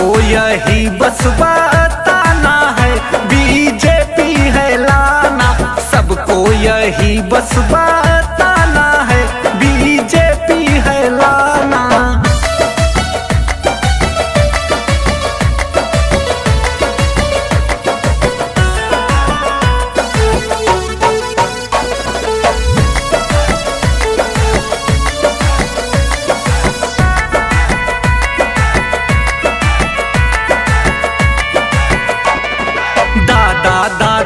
को यही बसवा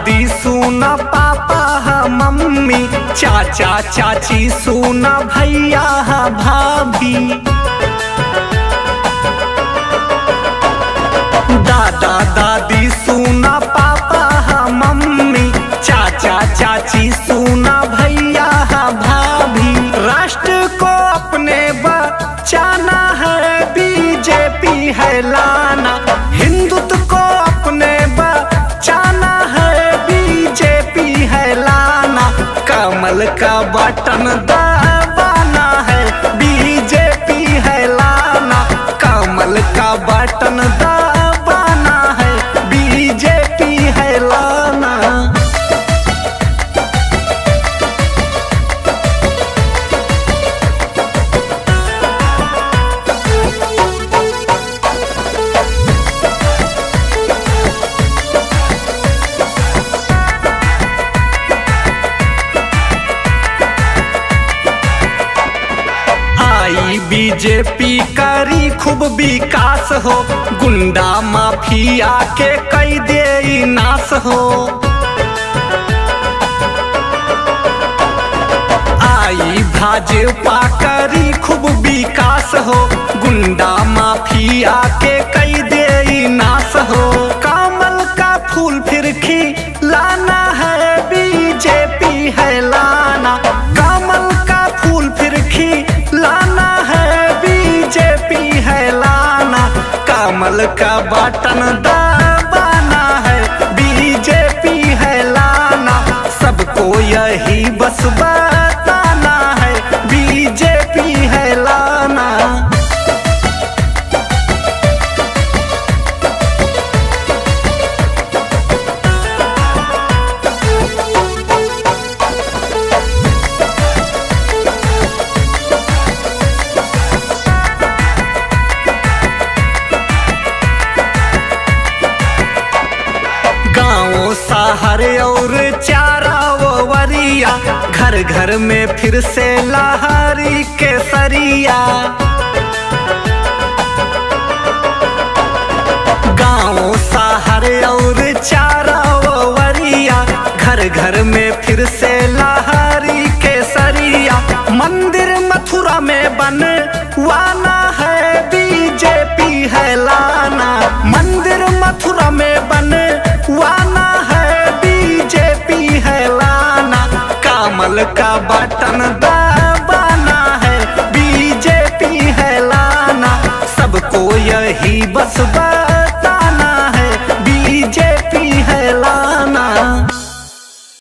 दादी सुना पापा हा मम्मी चाचा चाची सुना भैया का बटन दबाना आई बीजेपी करी खूब विकास हो, गुंडा माफिया के कई दे नाश हो। आई भाजपा करी खूब विकास हो, गुंडा माफिया के कई दे नाश हो। कमल का फूल फिर खिलाना है बीजेपी है कमल का बटन दबाना हर घर में फिर से लाहारी केसरिया। गाँव सहार और चारा वरिया। घर घर में फिर से लाल का बटन दबाना है बीजेपी है लाना सबको यही बस बा